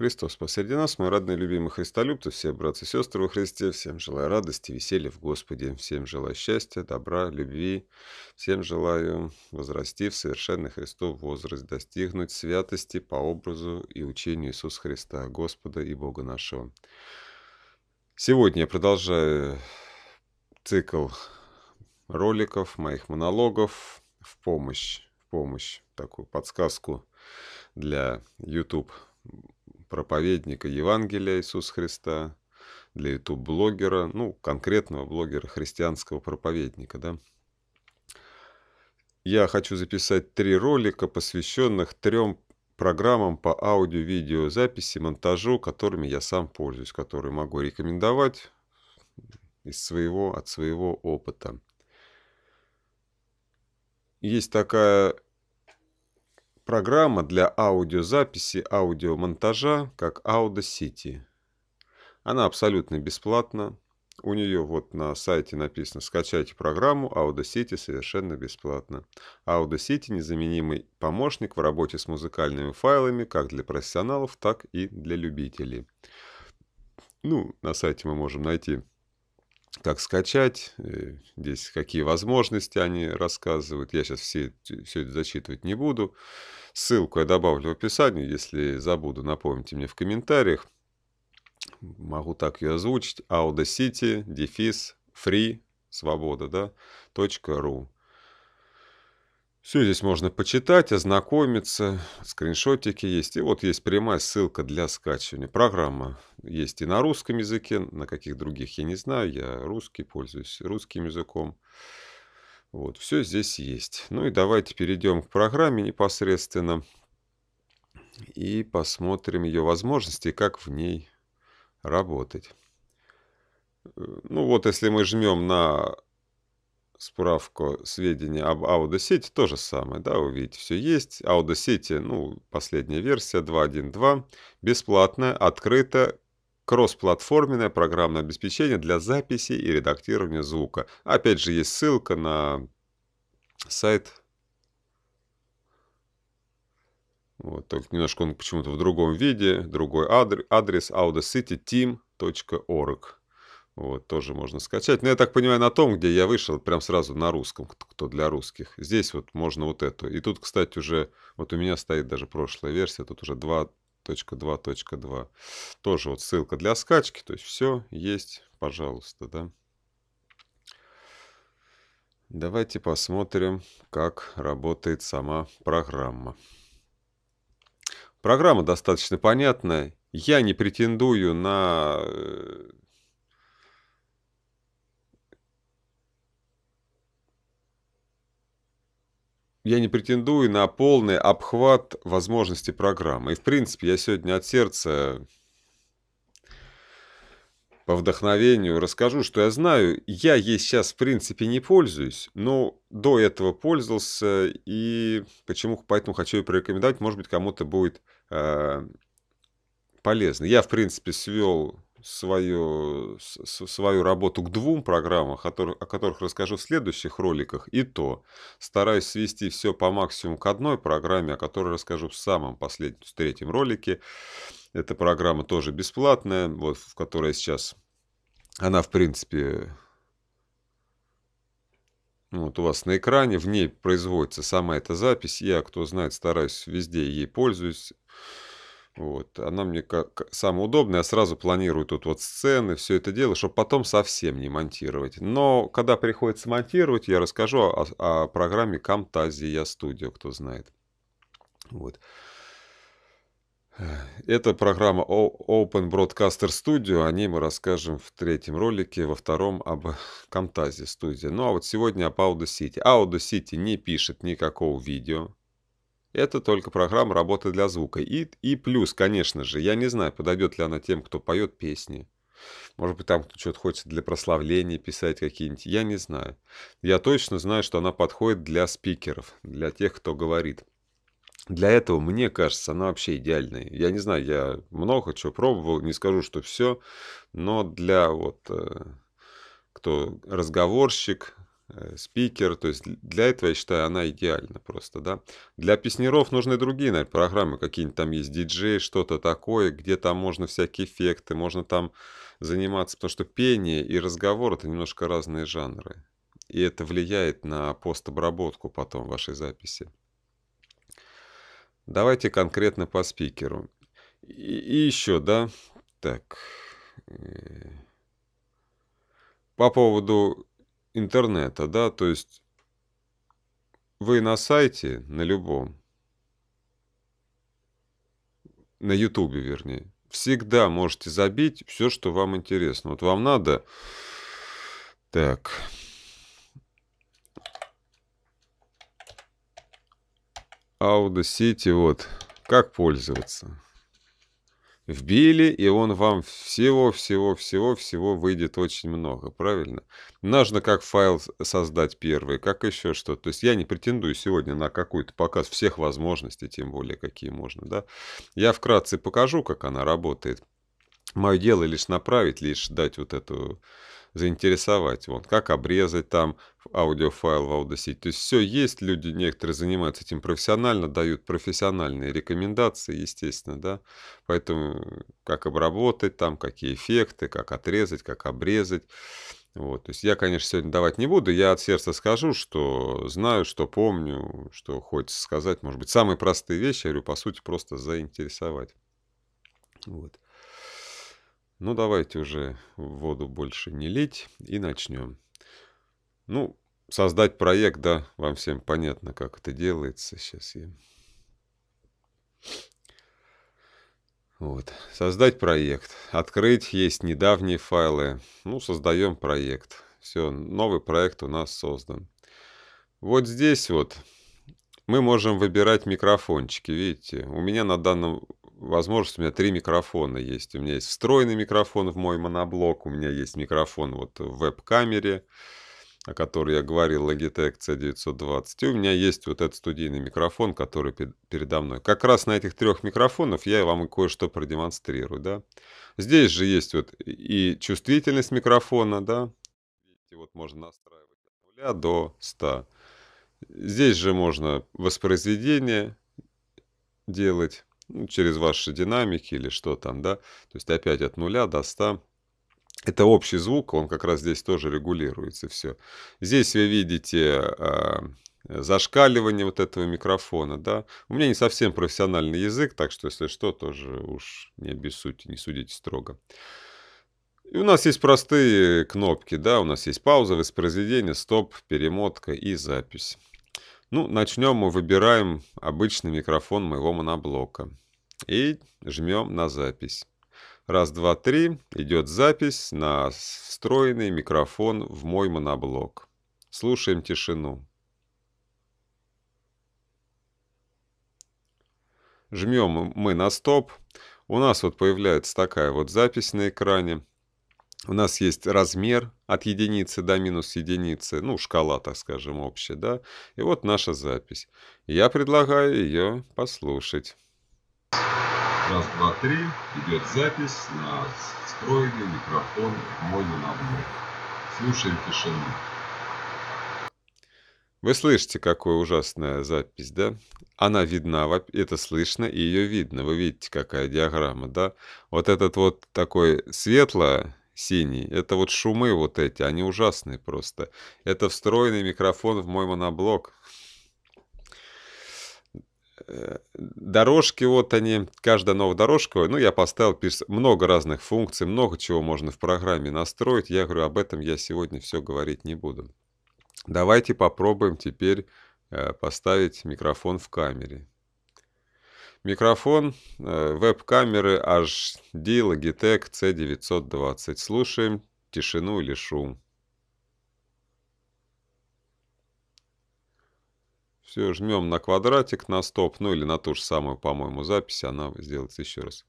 Христос посреди нас, мой родной любимый христолюбцы, все братья и сестры во Христе, всем желаю радости, веселья в Господе, всем желаю счастья, добра, любви, всем желаю возрасти в совершенный Христов возраст, достигнуть святости по образу и учению Иисуса Христа, Господа и Бога нашего. Сегодня я продолжаю цикл роликов, моих монологов в помощь, в помощь, такую подсказку для YouTube проповедника Евангелия Иисуса Христа, для YouTube-блогера, ну, конкретного блогера, христианского проповедника, да. Я хочу записать три ролика, посвященных трем программам по аудио-видеозаписи, монтажу, которыми я сам пользуюсь, которые могу рекомендовать из своего, от своего опыта. Есть такая Программа для аудиозаписи, аудиомонтажа, как Audacity. Она абсолютно бесплатна. У нее вот на сайте написано «Скачайте программу Audacity совершенно бесплатно». Audacity – незаменимый помощник в работе с музыкальными файлами как для профессионалов, так и для любителей. Ну, на сайте мы можем найти как скачать, э, здесь какие возможности они рассказывают. Я сейчас все, все это зачитывать не буду. Ссылку я добавлю в описании, если забуду, напомните мне в комментариях. Могу так ее озвучить. Audacity, дефис, free, свобода, да, .ru. Все здесь можно почитать, ознакомиться, скриншотики есть. И вот есть прямая ссылка для скачивания. Программа есть и на русском языке, на каких других я не знаю. Я русский, пользуюсь русским языком. Вот, все здесь есть. Ну и давайте перейдем к программе непосредственно. И посмотрим ее возможности, как в ней работать. Э, ну вот, если мы жмем на справку сведения об Audacity, то же самое, да, вы видите, все есть. Audacity, ну, последняя версия 2.1.2, бесплатная, открыта, кроссплатформенное программное обеспечение для записи и редактирования звука. Опять же, есть ссылка на сайт. Вот, только немножко он почему-то в другом виде, другой адрес, адрес audacityteam.org. Вот, тоже можно скачать. Но я так понимаю, на том, где я вышел, прям сразу на русском, кто для русских. Здесь вот можно вот эту. И тут, кстати, уже, вот у меня стоит даже прошлая версия, тут уже 2.2.2. Тоже вот ссылка для скачки, то есть все есть, пожалуйста, да. Давайте посмотрим, как работает сама программа. Программа достаточно понятная. Я не претендую на я не претендую на полный обхват возможностей программы. И, в принципе, я сегодня от сердца по вдохновению расскажу, что я знаю. Я ей сейчас, в принципе, не пользуюсь, но до этого пользовался, и почему, поэтому хочу ее порекомендовать. Может быть, кому-то будет э, полезно. Я, в принципе, свел свою, свою работу к двум программам, о которых, о которых расскажу в следующих роликах, и то стараюсь свести все по максимуму к одной программе, о которой расскажу в самом последнем, в третьем ролике. Эта программа тоже бесплатная, вот, в которой сейчас, она в принципе, вот у вас на экране, в ней производится сама эта запись. Я, кто знает, стараюсь везде ей пользуюсь. Вот. Она мне как самая удобная. Я сразу планирую тут вот сцены, все это дело, чтобы потом совсем не монтировать. Но когда приходится монтировать, я расскажу о, о программе Camtasia Studio, кто знает. Вот. Это программа Open Broadcaster Studio, о ней мы расскажем в третьем ролике, во втором об Camtasia Studio. Ну а вот сегодня об Audacity. Audacity не пишет никакого видео, это только программа работы для звука. И, и плюс, конечно же, я не знаю, подойдет ли она тем, кто поет песни. Может быть, там кто что-то хочет для прославления писать какие-нибудь. Я не знаю. Я точно знаю, что она подходит для спикеров, для тех, кто говорит. Для этого, мне кажется, она вообще идеальная. Я не знаю, я много чего пробовал, не скажу, что все, но для вот, э, кто разговорщик, спикер. То есть для этого, я считаю, она идеальна просто, да. Для песнеров нужны другие, наверное, программы. Какие-нибудь там есть диджей, что-то такое, где там можно всякие эффекты, можно там заниматься. Потому что пение и разговор – это немножко разные жанры. И это влияет на постобработку потом вашей записи. Давайте конкретно по спикеру. И, и еще, да, так. Э, по поводу интернета, да, то есть вы на сайте, на любом, на ютубе, вернее, всегда можете забить все, что вам интересно. Вот вам надо... Так, Audacity, вот, как пользоваться. Вбили, и он вам всего-всего-всего-всего выйдет очень много, правильно? Нужно как файл создать первый, как еще что. То есть я не претендую сегодня на какой-то показ всех возможностей, тем более какие можно, да. Я вкратце покажу, как она работает. Мое дело лишь направить, лишь дать вот эту заинтересовать. Вот, как обрезать там аудиофайл в Audacity. То есть все есть, люди некоторые занимаются этим профессионально, дают профессиональные рекомендации, естественно, да. Поэтому как обработать там, какие эффекты, как отрезать, как обрезать. Вот, то есть я, конечно, сегодня давать не буду, я от сердца скажу, что знаю, что помню, что хочется сказать, может быть, самые простые вещи, я говорю, по сути, просто заинтересовать. Вот. Ну, давайте уже воду больше не лить и начнем. Ну, создать проект, да, вам всем понятно, как это делается. Сейчас я... Вот. Создать проект. Открыть есть недавние файлы. Ну, создаем проект. Все, новый проект у нас создан. Вот здесь вот мы можем выбирать микрофончики. Видите, у меня на данном возможность, у меня три микрофона есть. У меня есть встроенный микрофон в мой моноблок, у меня есть микрофон вот в веб-камере, о которой я говорил, Logitech C920. И у меня есть вот этот студийный микрофон, который передо мной. Как раз на этих трех микрофонах я вам кое-что продемонстрирую, да. Здесь же есть вот и чувствительность микрофона, да. Видите, вот можно настраивать от 0 до 100. Здесь же можно воспроизведение делать ну, через ваши динамики или что там, да, то есть опять от нуля до 100. Это общий звук, он как раз здесь тоже регулируется все. Здесь вы видите э, зашкаливание вот этого микрофона, да. У меня не совсем профессиональный язык, так что если что, тоже уж не обессудьте, не судите строго. И у нас есть простые кнопки, да, у нас есть пауза, воспроизведение, стоп, перемотка и запись. Ну, начнем мы выбираем обычный микрофон моего моноблока. И жмем на запись. Раз, два, три. Идет запись на встроенный микрофон в мой моноблок. Слушаем тишину. Жмем мы на стоп. У нас вот появляется такая вот запись на экране. У нас есть размер от единицы до минус единицы, ну, шкала, так скажем, общая, да. И вот наша запись. Я предлагаю ее послушать. Раз, два, три. Идет запись на встроенный микрофон в мой моноблок. Слушаем тишину. Вы слышите, какая ужасная запись, да? Она видна, это слышно, и ее видно. Вы видите, какая диаграмма, да? Вот этот вот такой светло синий. Это вот шумы вот эти, они ужасные просто. Это встроенный микрофон в мой моноблок. Э, дорожки, вот они, каждая новая дорожка, ну, я поставил много разных функций, много чего можно в программе настроить. Я говорю, об этом я сегодня все говорить не буду. Давайте попробуем теперь э, поставить микрофон в камере. Микрофон э, веб-камеры HD Logitech C920. Слушаем тишину или шум. Все, жмем на квадратик, на стоп, ну или на ту же самую, по-моему, запись, она сделается еще раз.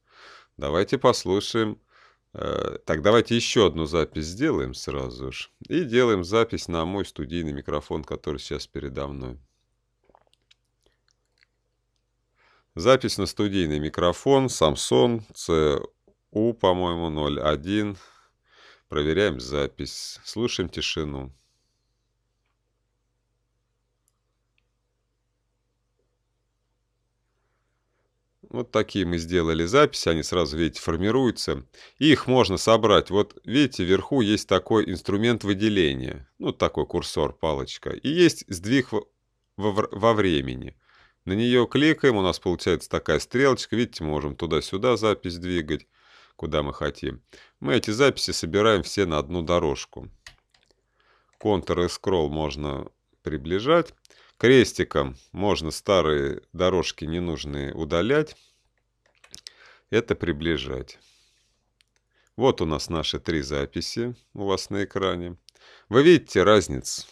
Давайте послушаем. Э, так, давайте еще одну запись сделаем сразу же. И делаем запись на мой студийный микрофон, который сейчас передо мной. Запись на студийный микрофон Samsung CU, по-моему, 01. Проверяем запись. Слушаем тишину. Вот такие мы сделали записи, они сразу, видите, формируются. И их можно собрать. Вот, видите, вверху есть такой инструмент выделения. Ну, такой курсор, палочка. И есть сдвиг во, во, во времени. На нее кликаем, у нас получается такая стрелочка. Видите, можем туда-сюда запись двигать, куда мы хотим. Мы эти записи собираем все на одну дорожку. Ctrl и Scroll можно приближать. Крестиком можно старые дорожки ненужные удалять. Это приближать. Вот у нас наши три записи у вас на экране. Вы видите разницу?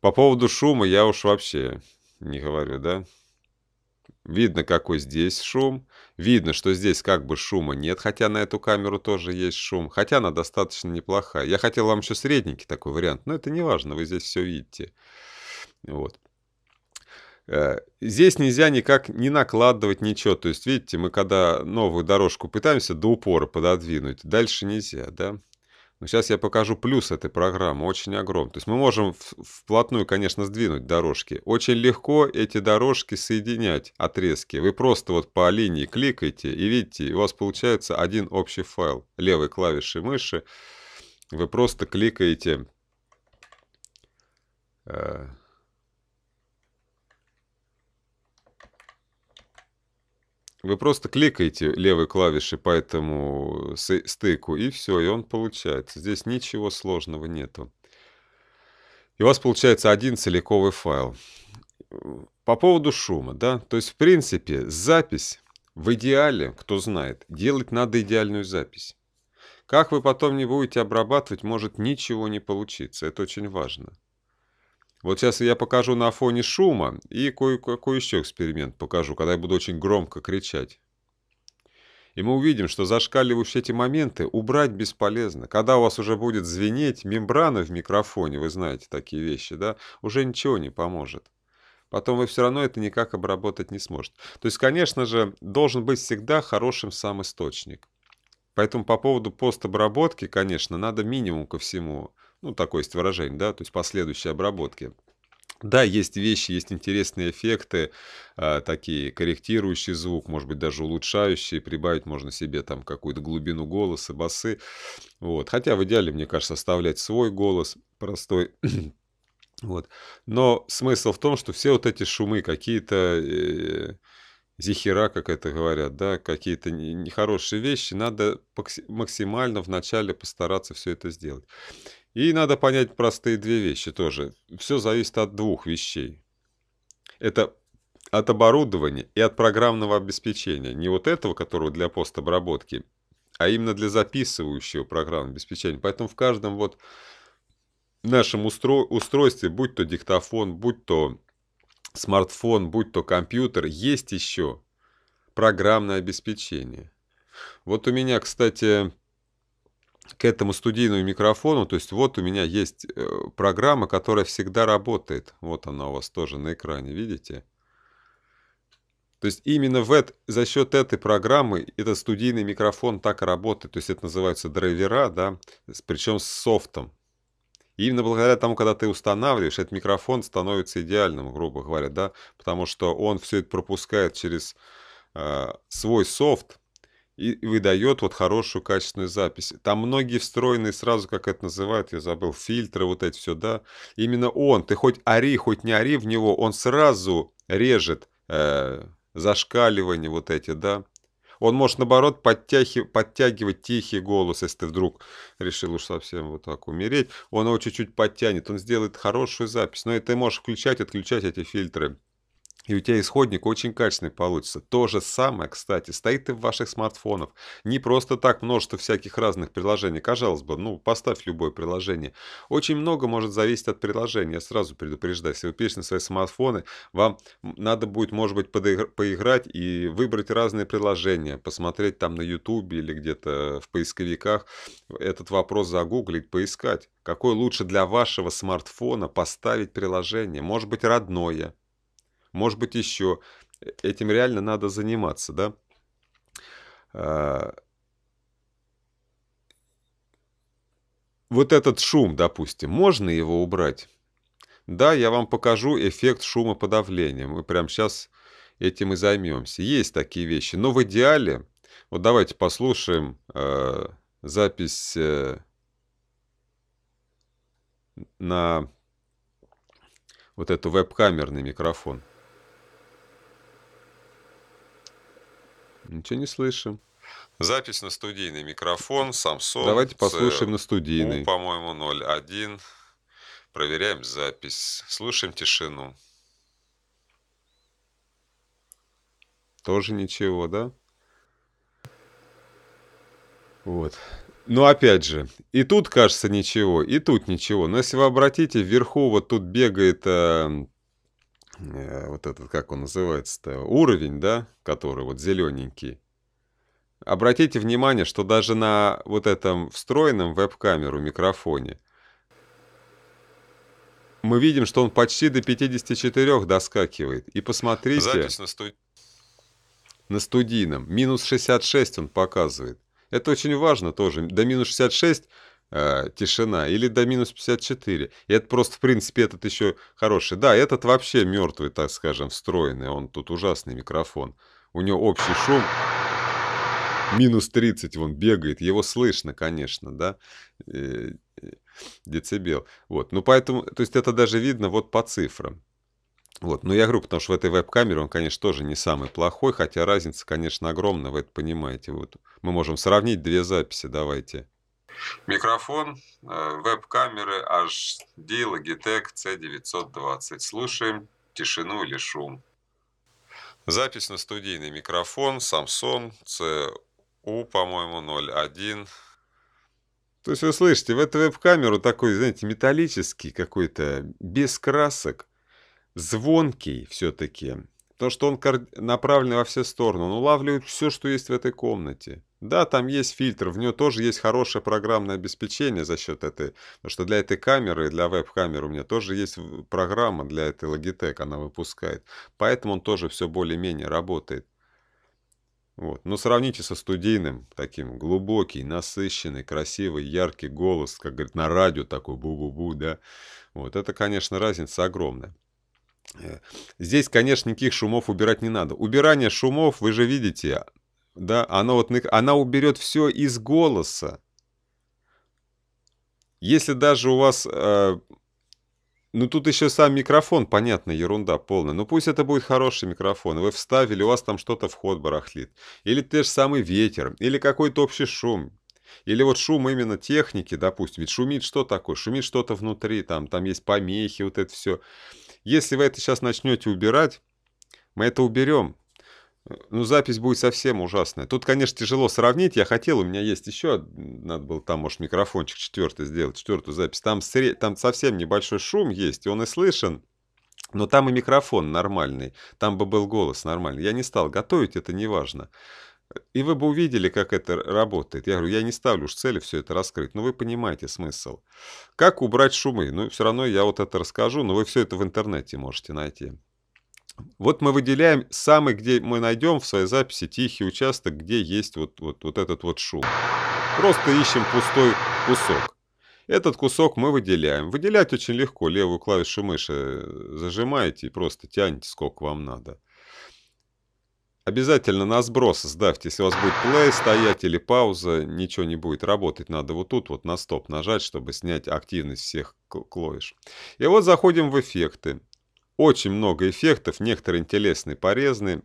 По поводу шума я уж вообще не говорю, да? Видно, какой здесь шум. Видно, что здесь как бы шума нет, хотя на эту камеру тоже есть шум. Хотя она достаточно неплохая. Я хотел вам еще средненький такой вариант, но это не важно, вы здесь все видите. Вот. Э, здесь нельзя никак не накладывать ничего. То есть, видите, мы когда новую дорожку пытаемся до упора пододвинуть, дальше нельзя, да? Но сейчас я покажу плюс этой программы, очень огромный. То есть мы можем вплотную, конечно, сдвинуть дорожки. Очень легко эти дорожки соединять, отрезки. Вы просто вот по линии кликаете и видите, у вас получается один общий файл. Левой клавишей мыши вы просто кликаете Вы просто кликаете левой клавишей по этому стыку, и все, и он получается. Здесь ничего сложного нету. И у вас получается один целиковый файл. По поводу шума, да, то есть, в принципе, запись в идеале, кто знает, делать надо идеальную запись. Как вы потом не будете обрабатывать, может ничего не получиться. Это очень важно. Вот сейчас я покажу на фоне шума и кое-какой еще эксперимент покажу, когда я буду очень громко кричать. И мы увидим, что зашкаливающие эти моменты убрать бесполезно. Когда у вас уже будет звенеть мембрана в микрофоне, вы знаете такие вещи, да, уже ничего не поможет. Потом вы все равно это никак обработать не сможете. То есть, конечно же, должен быть всегда хорошим сам источник. Поэтому по поводу постобработки, конечно, надо минимум ко всему ну, такое есть выражение, да, то есть последующей обработки. Да, есть вещи, есть интересные эффекты, э, такие корректирующий звук, может быть, даже улучшающие, прибавить можно себе там какую-то глубину голоса, басы. Вот. Хотя в идеале, мне кажется, оставлять свой голос простой. вот. Но смысл в том, что все вот эти шумы, какие-то э, зихера, как это говорят, да, какие-то нехорошие вещи, надо максимально вначале постараться все это сделать. И надо понять простые две вещи тоже. Все зависит от двух вещей. Это от оборудования и от программного обеспечения. Не вот этого, которого для постобработки, а именно для записывающего программного обеспечения. Поэтому в каждом вот нашем устро устройстве, будь то диктофон, будь то смартфон, будь то компьютер, есть еще программное обеспечение. Вот у меня, кстати, к этому студийному микрофону, то есть вот у меня есть э, программа, которая всегда работает. Вот она у вас тоже на экране, видите? То есть именно в это, за счет этой программы этот студийный микрофон так работает. То есть это называется драйвера, да, причем с софтом. И именно благодаря тому, когда ты устанавливаешь, этот микрофон становится идеальным, грубо говоря, да, потому что он все это пропускает через э, свой софт, и выдает вот хорошую качественную запись. Там многие встроенные сразу, как это называют, я забыл, фильтры, вот эти все, да. Именно он, ты хоть ори, хоть не ори в него, он сразу режет э, зашкаливание вот эти, да. Он может, наоборот, подтяги, подтягивать тихий голос, если ты вдруг решил уж совсем вот так умереть. Он его чуть-чуть подтянет, он сделает хорошую запись. Но и ты можешь включать, отключать эти фильтры и у тебя исходник очень качественный получится. То же самое, кстати, стоит и в ваших смартфонах. Не просто так множество всяких разных приложений. Казалось бы, ну, поставь любое приложение. Очень много может зависеть от приложения. Я сразу предупреждаю, если вы пишете на свои смартфоны, вам надо будет, может быть, поиграть и выбрать разные приложения, посмотреть там на YouTube или где-то в поисковиках этот вопрос загуглить, поискать. Какое лучше для вашего смартфона поставить приложение? Может быть, родное, может быть, еще. Этим реально надо заниматься, да? А, вот этот шум, допустим, можно его убрать? Да, я вам покажу эффект шумоподавления. Мы прямо сейчас этим и займемся. Есть такие вещи. Но в идеале, вот давайте послушаем э, запись э, на вот эту веб-камерный микрофон. Ничего не слышим. Запись на студийный микрофон Samsung. Давайте послушаем на студийный. по-моему, 0.1. Проверяем запись. Слушаем тишину. Тоже ничего, да? Вот. Но опять же, и тут кажется ничего, и тут ничего. Но если вы обратите, вверху вот тут бегает э, э, вот этот, как он называется-то, уровень, да, который вот зелененький. Обратите внимание, что даже на вот этом встроенном веб-камеру микрофоне мы видим, что он почти до 54 доскакивает. И посмотрите, Запись на, студ... на студийном, минус 66 он показывает. Это очень важно тоже. До минус 66 э, тишина или до минус 54. И это просто, в принципе, этот еще хороший. Да, этот вообще мертвый, так скажем, встроенный. Он тут ужасный микрофон. У него общий шум минус 30 вон бегает, его слышно, конечно, да, э, децибел. Вот, ну поэтому, то есть это даже видно вот по цифрам. Вот, но я говорю, потому что в этой веб-камере он, конечно, тоже не самый плохой, хотя разница, конечно, огромная, вы это понимаете. Вот мы можем сравнить две записи, давайте. Микрофон э, веб-камеры HD Logitech C920. Слушаем тишину или шум. Запись на студийный микрофон Samsung C у, по-моему, 0.1. То есть вы слышите, в эту веб-камеру такой, знаете, металлический какой-то, без красок, звонкий все-таки. То, что он направлен во все стороны, он улавливает все, что есть в этой комнате. Да, там есть фильтр, в нее тоже есть хорошее программное обеспечение за счет этой, потому что для этой камеры, для веб-камеры у меня тоже есть программа для этой Logitech, она выпускает. Поэтому он тоже все более-менее работает. Вот. Но сравните со студийным, таким глубокий, насыщенный, красивый, яркий голос, как говорит, на радио такой бу-бу-бу, да. Вот это, конечно, разница огромная. Э, здесь, конечно, никаких шумов убирать не надо. Убирание шумов, вы же видите, да, оно вот, она уберет все из голоса. Если даже у вас э, ну тут еще сам микрофон, понятно, ерунда полная. Ну пусть это будет хороший микрофон. Вы вставили, у вас там что-то вход барахлит. Или те же самый ветер, или какой-то общий шум. Или вот шум именно техники, допустим. Ведь шумит что такое? Шумит что-то внутри, там, там есть помехи, вот это все. Если вы это сейчас начнете убирать, мы это уберем ну, запись будет совсем ужасная. Тут, конечно, тяжело сравнить. Я хотел, у меня есть еще, надо было там, может, микрофончик четвертый сделать, четвертую запись. Там, сред... там совсем небольшой шум есть, и он и слышен. Но там и микрофон нормальный, там бы был голос нормальный. Я не стал готовить, это не важно. И вы бы увидели, как это работает. Я говорю, я не ставлю уж цели все это раскрыть, но вы понимаете смысл. Как убрать шумы? Ну, все равно я вот это расскажу, но вы все это в интернете можете найти. Вот мы выделяем самый, где мы найдем в своей записи тихий участок, где есть вот, вот, вот этот вот шум. Просто ищем пустой кусок. Этот кусок мы выделяем. Выделять очень легко. Левую клавишу мыши зажимаете и просто тянете, сколько вам надо. Обязательно на сброс сдавьте. Если у вас будет play стоять или пауза, ничего не будет работать. Надо вот тут вот на стоп нажать, чтобы снять активность всех клавиш. И вот заходим в эффекты. Очень много эффектов, некоторые интересные, порезные.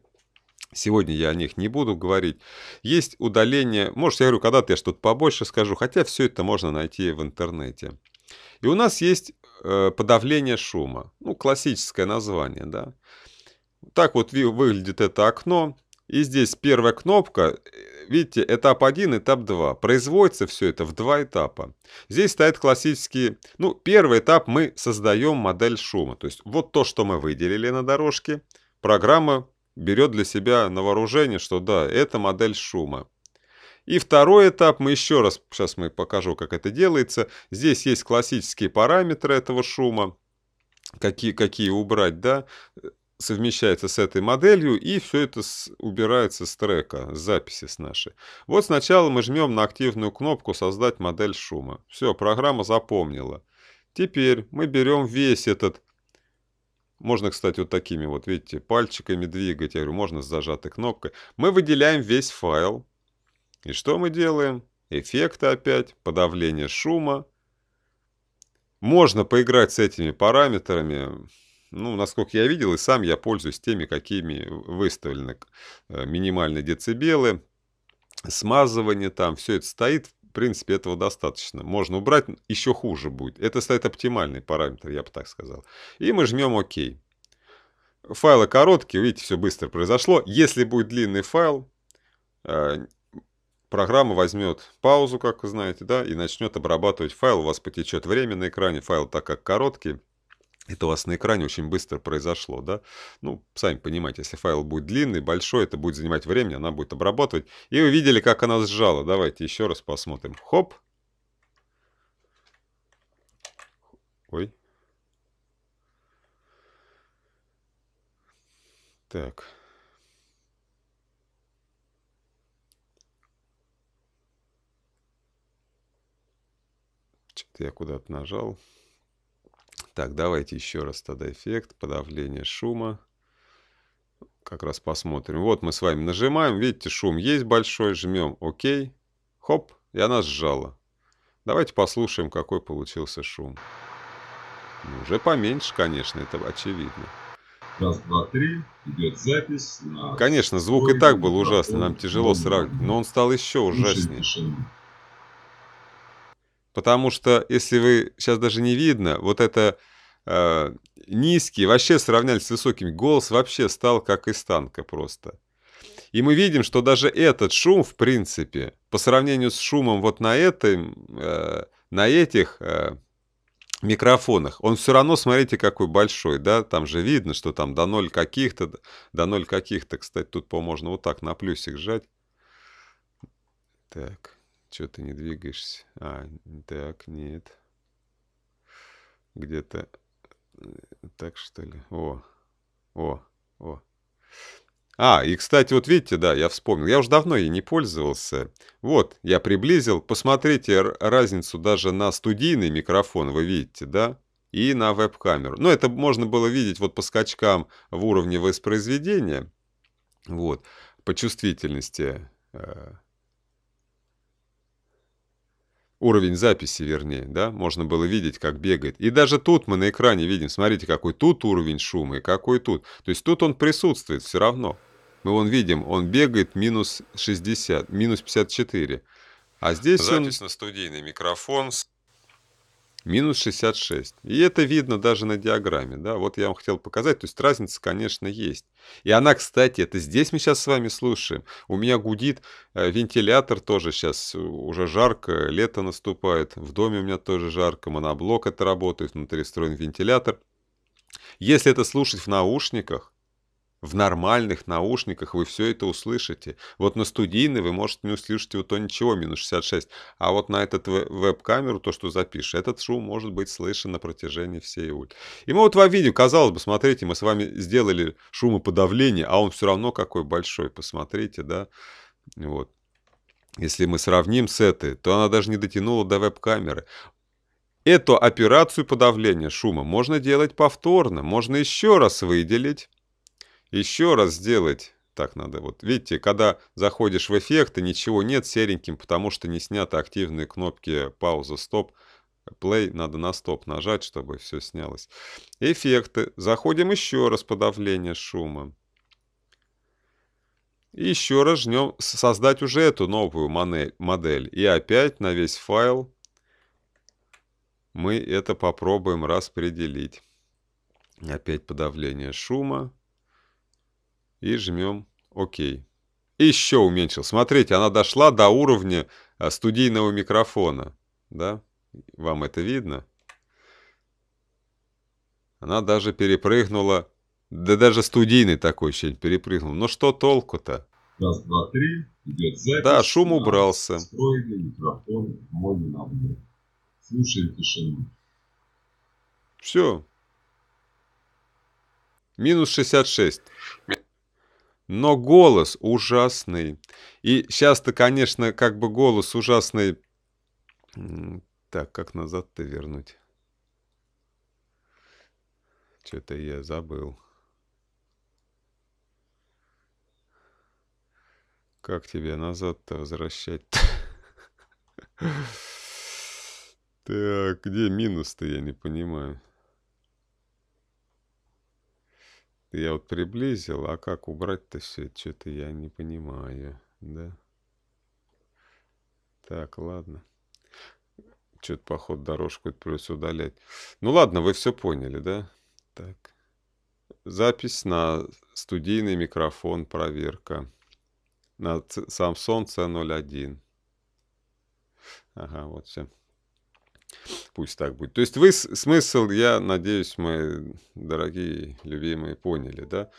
Сегодня я о них не буду говорить. Есть удаление, может, я говорю, когда-то я что-то побольше скажу, хотя все это можно найти в интернете. И у нас есть э, подавление шума. Ну, классическое название, да. Так вот выглядит это окно. И здесь первая кнопка, видите, этап 1, этап 2. Производится все это в два этапа. Здесь стоит классический, ну, первый этап мы создаем модель шума. То есть вот то, что мы выделили на дорожке, программа берет для себя на вооружение, что да, это модель шума. И второй этап, мы еще раз, сейчас мы покажу, как это делается. Здесь есть классические параметры этого шума, какие, какие убрать, да совмещается с этой моделью, и все это с, убирается с трека, с записи с нашей. Вот сначала мы жмем на активную кнопку «Создать модель шума». Все, программа запомнила. Теперь мы берем весь этот Можно, кстати, вот такими вот, видите, пальчиками двигать. Я говорю, можно с зажатой кнопкой. Мы выделяем весь файл. И что мы делаем? Эффекты опять, подавление шума. Можно поиграть с этими параметрами. Ну, насколько я видел, и сам я пользуюсь теми, какими выставлены э, минимальные децибелы, смазывание там, все это стоит. В принципе, этого достаточно. Можно убрать, еще хуже будет. Это стоит оптимальный параметр, я бы так сказал. И мы жмем ОК. Файлы короткие, видите, все быстро произошло. Если будет длинный файл, э, программа возьмет паузу, как вы знаете, да, и начнет обрабатывать файл. У вас потечет время на экране. Файл так как короткий, это у вас на экране очень быстро произошло, да? Ну, сами понимаете, если файл будет длинный, большой, это будет занимать время, она будет обрабатывать. И вы видели, как она сжала. Давайте еще раз посмотрим. Хоп. Ой. Так. Что-то я куда-то нажал. Так, давайте еще раз тогда эффект, подавление шума. Как раз посмотрим. Вот мы с вами нажимаем, видите, шум есть большой, жмем ОК. Хоп, и она сжала. Давайте послушаем, какой получился шум. Ну, уже поменьше, конечно, это очевидно. Раз, два, три, идет запись. На конечно, звук и так был ужасный, нам тяжело сравнивать, но он стал еще ужаснее. Потому что, если вы сейчас даже не видно, вот это э, низкий, вообще сравнялись с высоким, голос вообще стал как из танка просто. И мы видим, что даже этот шум, в принципе, по сравнению с шумом вот на, этом, э, на этих э, микрофонах, он все равно, смотрите, какой большой, да, там же видно, что там до ноль каких-то, до ноль каких-то, кстати, тут, по можно вот так на плюсик сжать. Так. Что ты не двигаешься? А, так, нет. Где-то э, так, что ли? О, о, о. А, и, кстати, вот видите, да, я вспомнил. Я уже давно ей не пользовался. Вот, я приблизил. Посмотрите разницу даже на студийный микрофон, вы видите, да? И на веб-камеру. Ну, это можно было видеть вот по скачкам в уровне воспроизведения. Вот, по чувствительности э, уровень записи, вернее, да, можно было видеть, как бегает. И даже тут мы на экране видим, смотрите, какой тут уровень шума и какой тут. То есть тут он присутствует все равно. Мы вон видим, он бегает минус 60, минус 54. А здесь Запись он... на студийный микрофон минус 66. И это видно даже на диаграмме, да, вот я вам хотел показать, то есть разница, конечно, есть. И она, кстати, это здесь мы сейчас с вами слушаем, у меня гудит э, вентилятор тоже сейчас, уже жарко, лето наступает, в доме у меня тоже жарко, моноблок это работает, внутри встроен вентилятор. Если это слушать в наушниках, в нормальных наушниках вы все это услышите. Вот на студийный вы, можете не услышите вот то ничего, минус 66. А вот на этот веб-камеру, то, что запишешь, этот шум может быть слышен на протяжении всей улицы. И мы вот во видео, казалось бы, смотрите, мы с вами сделали шумоподавление, а он все равно какой большой, посмотрите, да. Вот. Если мы сравним с этой, то она даже не дотянула до веб-камеры. Эту операцию подавления шума можно делать повторно, можно еще раз выделить еще раз сделать. Так надо вот. Видите, когда заходишь в эффекты, ничего нет сереньким, потому что не сняты активные кнопки пауза, стоп. Play надо на стоп нажать, чтобы все снялось. Эффекты. Заходим еще раз подавление шума. И еще раз жмем создать уже эту новую модель. И опять на весь файл мы это попробуем распределить. Опять подавление шума и жмем ОК. Еще уменьшил. Смотрите, она дошла до уровня а, студийного микрофона. Да? Вам это видно? Она даже перепрыгнула. Да даже студийный такой еще перепрыгнул. Ну что толку-то? Раз, два, три. Идет запись. Да, шум убрался. Встроенный микрофон мой набор. Слушаем тишину. Все. Минус 66 но голос ужасный. И сейчас-то, конечно, как бы голос ужасный... Так, как назад-то вернуть? Что-то я забыл. Как тебе назад-то возвращать -то? Так, где минус-то, я не понимаю. Я вот приблизил, а как убрать-то все? Что-то я не понимаю, да? Так, ладно. Что-то, поход дорожку плюс удалять. Ну ладно, вы все поняли, да? Так. Запись на студийный микрофон, проверка. На Samsung C01. Ага, вот все. Пусть так будет. То есть вы смысл, я надеюсь, мои дорогие, любимые, поняли, да?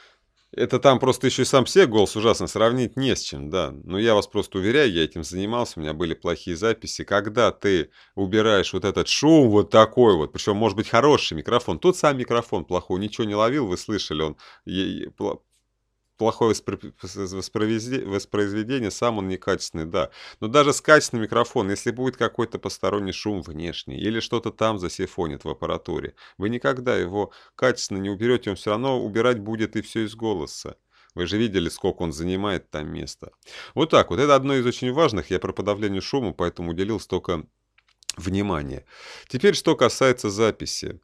Это там просто еще и сам себе голос ужасно сравнить не с чем, да. Но я вас просто уверяю, я этим занимался, у меня были плохие записи. Когда ты убираешь вот этот шум вот такой вот, причем может быть хороший микрофон, тот сам микрофон плохой, ничего не ловил, вы слышали, он плохое воспроизведение, сам он некачественный, да. Но даже с качественным микрофоном, если будет какой-то посторонний шум внешний или что-то там засифонит в аппаратуре, вы никогда его качественно не уберете, он все равно убирать будет и все из голоса. Вы же видели, сколько он занимает там места. Вот так вот. Это одно из очень важных. Я про подавление шума, поэтому уделил столько внимания. Теперь, что касается записи.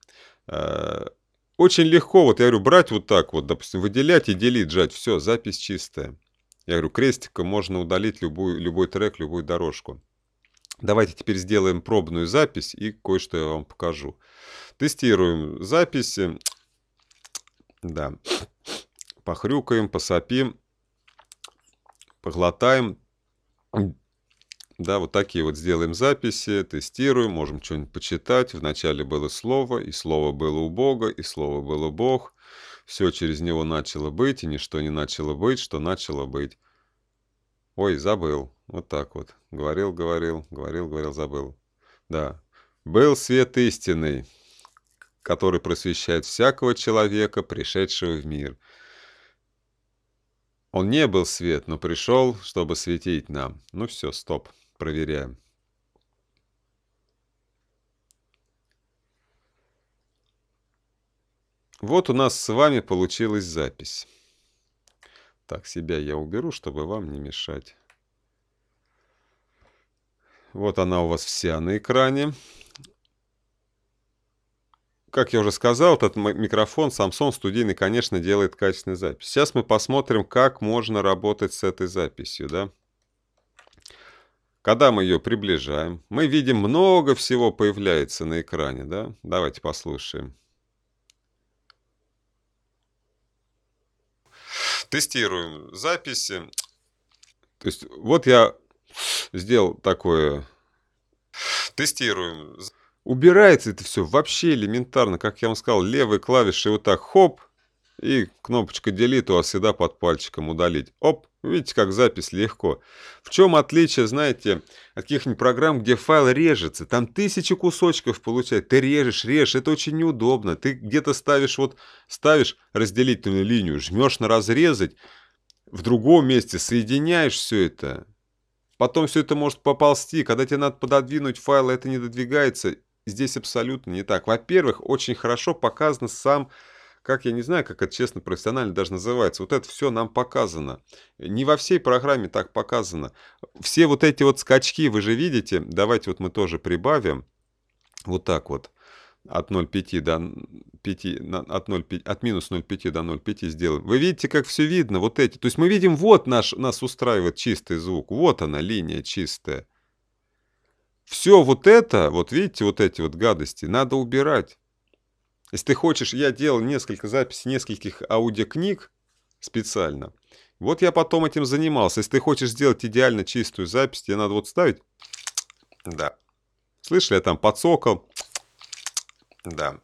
Очень легко, вот я говорю, брать вот так вот, допустим, выделять и делить, жать, все, запись чистая. Я говорю, крестиком можно удалить любую, любой трек, любую дорожку. Давайте теперь сделаем пробную запись и кое-что я вам покажу. Тестируем записи. Да. Похрюкаем, посопим, поглотаем. Да, вот такие вот сделаем записи, тестируем, можем что-нибудь почитать. Вначале было слово, и слово было у Бога, и слово было Бог. Все через него начало быть, и ничто не начало быть, что начало быть. Ой, забыл. Вот так вот. Говорил, говорил, говорил, говорил, забыл. Да. Был свет истинный, который просвещает всякого человека, пришедшего в мир. Он не был свет, но пришел, чтобы светить нам. Ну все, стоп проверяем. Вот у нас с вами получилась запись. Так, себя я уберу, чтобы вам не мешать. Вот она у вас вся на экране. Как я уже сказал, этот микрофон Samsung студийный, конечно, делает качественную запись. Сейчас мы посмотрим, как можно работать с этой записью, да. Когда мы ее приближаем, мы видим много всего появляется на экране, да? Давайте послушаем. Тестируем записи. То есть вот я сделал такое. Тестируем. Убирается это все вообще элементарно, как я вам сказал, левой клавишей вот так хоп, и кнопочка Delete у вас всегда под пальчиком удалить. Оп, видите, как запись легко. В чем отличие, знаете, от каких-нибудь программ, где файл режется. Там тысячи кусочков получается. Ты режешь, режешь, это очень неудобно. Ты где-то ставишь, вот ставишь разделительную линию, жмешь на разрезать, в другом месте соединяешь все это. Потом все это может поползти. Когда тебе надо пододвинуть файл, это не додвигается. Здесь абсолютно не так. Во-первых, очень хорошо показан сам как я не знаю, как это честно профессионально даже называется, вот это все нам показано. Не во всей программе так показано. Все вот эти вот скачки вы же видите, давайте вот мы тоже прибавим, вот так вот, от 0,5 до 5, от, 0, от минус 0,5 до 0,5 сделаем. Вы видите, как все видно, вот эти. То есть мы видим, вот наш, нас устраивает чистый звук, вот она, линия чистая. Все вот это, вот видите, вот эти вот гадости, надо убирать. Если ты хочешь, я делал несколько записей нескольких аудиокниг специально. Вот я потом этим занимался. Если ты хочешь сделать идеально чистую запись, тебе надо вот ставить. Да. Слышали, я там подсокал. Да.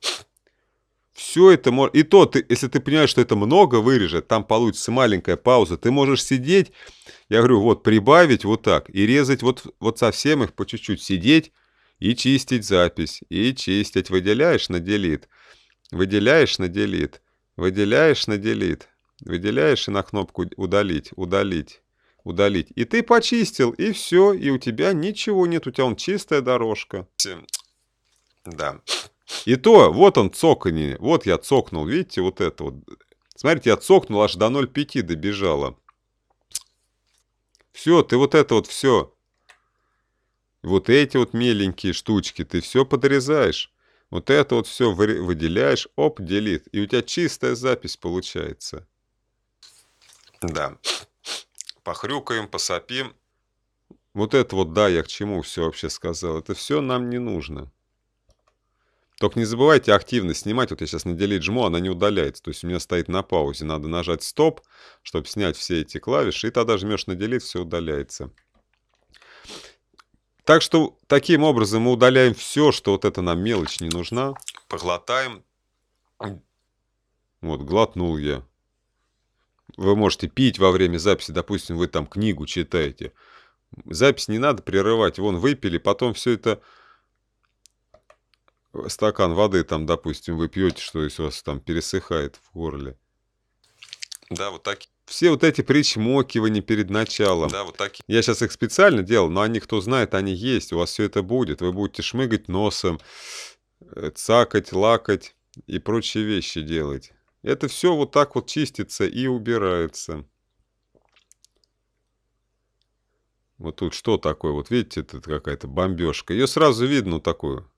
Все это может... И то, ты, если ты понимаешь, что это много вырежет, там получится маленькая пауза, ты можешь сидеть, я говорю, вот прибавить вот так, и резать вот, вот совсем их по чуть-чуть, сидеть и чистить запись, и чистить, выделяешь на делит. Выделяешь на Delete. Выделяешь на Delete. Выделяешь и на кнопку удалить, удалить, удалить. И ты почистил, и все, и у тебя ничего нет, у тебя он чистая дорожка. Да. И то, вот он цоканье. Вот я цокнул, видите, вот это вот. Смотрите, я цокнул, аж до 0,5 добежала. Все, ты вот это вот все. Вот эти вот меленькие штучки ты все подрезаешь. Вот это вот все выделяешь, оп, делит. И у тебя чистая запись получается. Да. Похрюкаем, посопим. Вот это вот, да, я к чему все вообще сказал. Это все нам не нужно. Только не забывайте активно снимать. Вот я сейчас на делить жму, она не удаляется. То есть у меня стоит на паузе. Надо нажать стоп, чтобы снять все эти клавиши. И тогда жмешь на делить, все удаляется. Так что таким образом мы удаляем все, что вот это нам мелочь не нужна. Поглотаем. Вот, глотнул я. Вы можете пить во время записи. Допустим, вы там книгу читаете. Запись не надо прерывать. Вон, выпили, потом все это стакан воды, там, допустим, вы пьете, что если у вас там пересыхает в горле. Да, вот так. Все вот эти причмокивания перед началом. Да, вот такие. Я сейчас их специально делал, но они, кто знает, они есть. У вас все это будет. Вы будете шмыгать носом, э, цакать, лакать и прочие вещи делать. Это все вот так вот чистится и убирается. Вот тут что такое? Вот видите, это какая-то бомбежка. Ее сразу видно такую.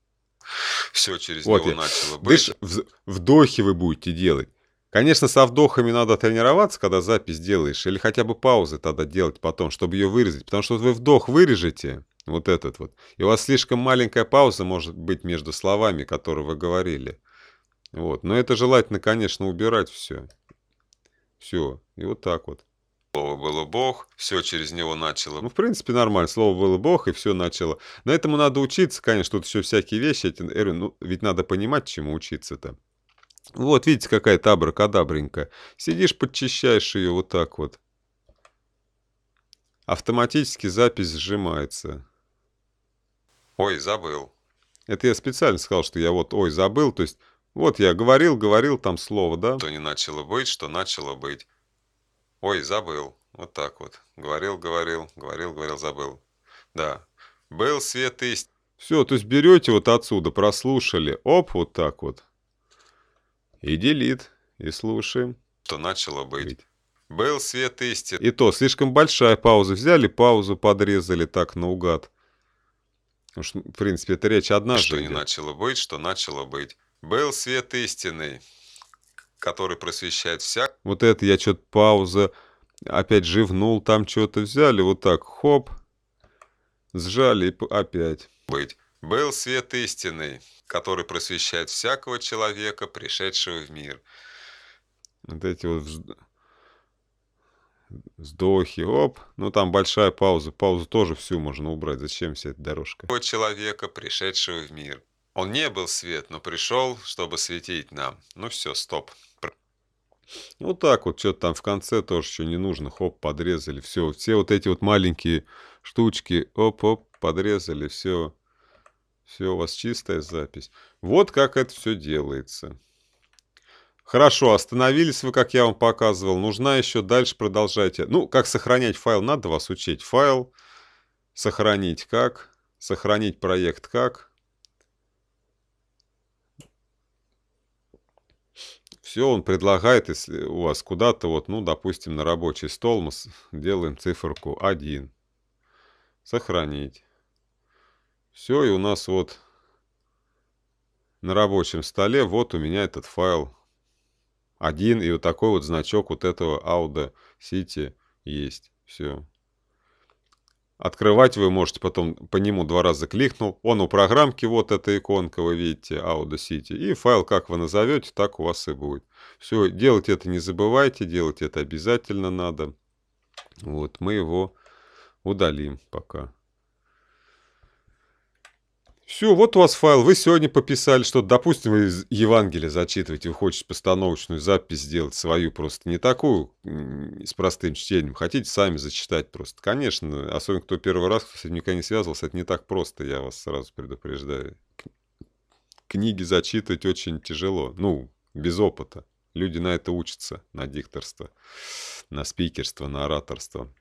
Все через вот него я. начало быть. Дышь, вдохи вы будете делать. Конечно, со вдохами надо тренироваться, когда запись делаешь, или хотя бы паузы тогда делать потом, чтобы ее вырезать. Потому что вот вы вдох вырежете, вот этот вот, и у вас слишком маленькая пауза может быть между словами, которые вы говорили. Вот. Но это желательно, конечно, убирать все. Все. И вот так вот. Слово было Бог, все через него начало. Ну, в принципе, нормально. Слово было Бог, и все начало. На этому надо учиться, конечно, тут еще всякие вещи. Эти, ну, ведь надо понимать, чему учиться-то. Вот, видите, какая табра-кадабренькая. Сидишь, подчищаешь ее вот так вот. Автоматически запись сжимается. Ой, забыл. Это я специально сказал, что я вот, ой, забыл. То есть, вот я говорил, говорил там слово, да? Что не начало быть, что начало быть. Ой, забыл. Вот так вот. Говорил, говорил, говорил, говорил, забыл. Да. Был свет истины. Все, то есть берете вот отсюда, прослушали. Оп, вот так вот. И делит, и слушаем. Что начало быть. Был свет истины. И то, слишком большая пауза. Взяли паузу, подрезали так наугад. Потому что, в принципе, это речь одна Что не начало быть, что начало быть. Был свет истины который просвещает всяк. Вот это я что-то пауза, опять живнул, там что-то взяли, вот так, хоп, сжали и опять. Быть. Был свет истины, который просвещает всякого человека, пришедшего в мир. Вот эти вот вздохи, оп, ну там большая пауза, паузу тоже всю можно убрать, зачем вся эта дорожка? Человека, пришедшего в мир. Он не был свет, но пришел, чтобы светить нам. Ну все, стоп. Вот так вот, что-то там в конце тоже еще не нужно. Хоп, подрезали, все. Все вот эти вот маленькие штучки, оп-оп, подрезали, все. Все, у вас чистая запись. Вот как это все делается. Хорошо, остановились вы, как я вам показывал. Нужна еще дальше продолжайте. Ну, как сохранять файл, надо вас учить. Файл, сохранить как, сохранить проект как. все он предлагает, если у вас куда-то, вот, ну, допустим, на рабочий стол мы делаем циферку 1. Сохранить. Все, и у нас вот на рабочем столе, вот у меня этот файл 1, и вот такой вот значок вот этого Audio City есть. Все. Открывать вы можете потом по нему два раза кликнул. Он у программки, вот эта иконка, вы видите, Audacity. И файл, как вы назовете, так у вас и будет. Все, делать это не забывайте, делать это обязательно надо. Вот, мы его удалим пока. Все, вот у вас файл. Вы сегодня пописали что допустим, вы из Евангелия зачитываете, вы хотите постановочную запись сделать свою, просто не такую, с простым чтением. Хотите сами зачитать просто. Конечно, особенно кто первый раз, кто с этим никогда не связывался, это не так просто, я вас сразу предупреждаю. Книги зачитывать очень тяжело, ну, без опыта. Люди на это учатся, на дикторство, на спикерство, на ораторство.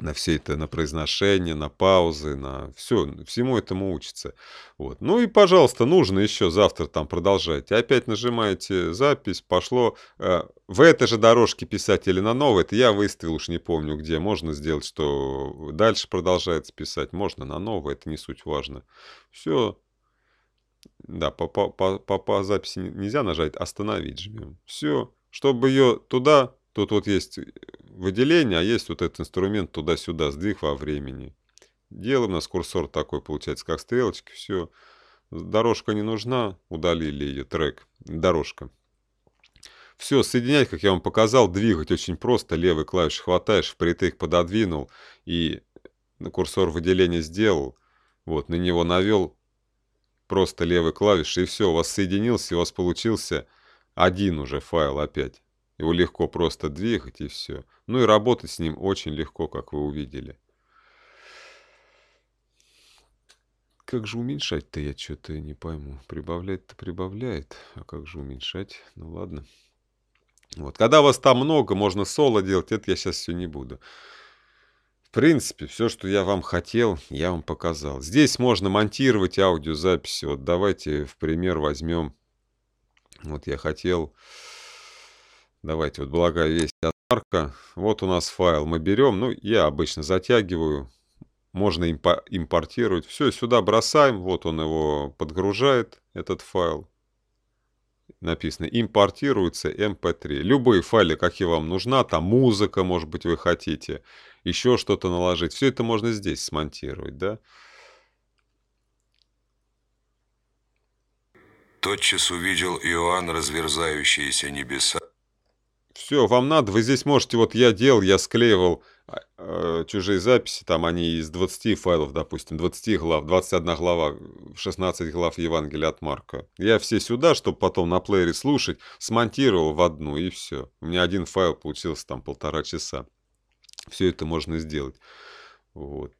На все это, на произношение, на паузы, на все, всему этому учится. Вот. Ну и, пожалуйста, нужно еще завтра там продолжать. Опять нажимаете запись, пошло. Э, в этой же дорожке писать или на новой, это я выставил, уж не помню где. Можно сделать, что дальше продолжается писать, можно на новой, это не суть важно. Все. Да, по, по, по, по записи нельзя нажать, остановить жмем. Все. Чтобы ее туда, тут вот есть выделение, а есть вот этот инструмент туда-сюда, сдвиг во времени. Делаем, у нас курсор такой получается, как стрелочки, все. Дорожка не нужна, удалили ее, трек, дорожка. Все, соединять, как я вам показал, двигать очень просто. Левый клавиш хватаешь, впритык пододвинул и курсор выделения сделал. Вот, на него навел просто левый клавиш, и все, у вас соединился, у вас получился один уже файл опять. Его легко просто двигать и все. Ну и работать с ним очень легко, как вы увидели. Как же уменьшать-то я что-то не пойму. Прибавлять-то прибавляет. А как же уменьшать? Ну ладно. Вот. Когда вас там много, можно соло делать. Это я сейчас все не буду. В принципе, все, что я вам хотел, я вам показал. Здесь можно монтировать аудиозаписи. Вот давайте в пример возьмем. Вот я хотел Давайте, вот благая весть от Марка. Вот у нас файл мы берем. Ну, я обычно затягиваю. Можно импортировать. Все, сюда бросаем. Вот он его подгружает, этот файл. Написано, импортируется MP3. Любые файлы, какие вам нужна. Там музыка, может быть, вы хотите. Еще что-то наложить. Все это можно здесь смонтировать, да. Тотчас увидел Иоанн разверзающиеся небеса все, вам надо, вы здесь можете, вот я делал, я склеивал э, чужие записи, там они из 20 файлов, допустим, 20 глав, 21 глава, 16 глав Евангелия от Марка. Я все сюда, чтобы потом на плеере слушать, смонтировал в одну, и все. У меня один файл получился там полтора часа. Все это можно сделать. Вот.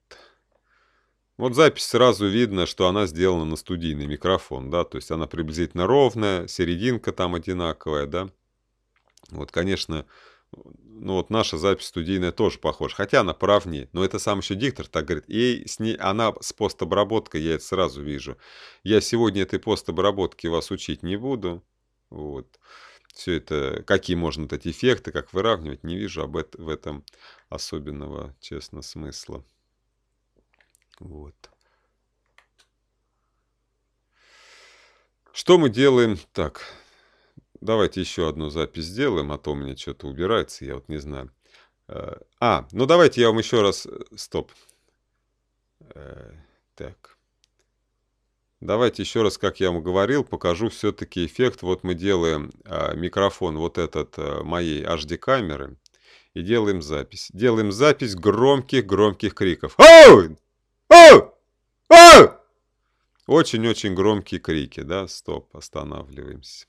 Вот запись сразу видно, что она сделана на студийный микрофон, да, то есть она приблизительно ровная, серединка там одинаковая, да. Вот, конечно, ну вот наша запись студийная тоже похожа, хотя она правнее, но это сам еще диктор так говорит, и с ней, она с постобработкой, я это сразу вижу. Я сегодня этой постобработки вас учить не буду, вот. Все это, какие можно эти эффекты, как выравнивать, не вижу об этом, в этом особенного, честно, смысла. Вот. Что мы делаем? Так, давайте еще одну запись сделаем, а то у меня что-то убирается, я вот не знаю. Э, а, ну давайте я вам еще раз... Э, стоп. Э, так. Давайте еще раз, как я вам говорил, покажу все-таки эффект. Вот мы делаем микрофон вот этот моей HD-камеры и делаем запись. Делаем запись громких-громких криков. Очень-очень громкие крики, да? Стоп, останавливаемся.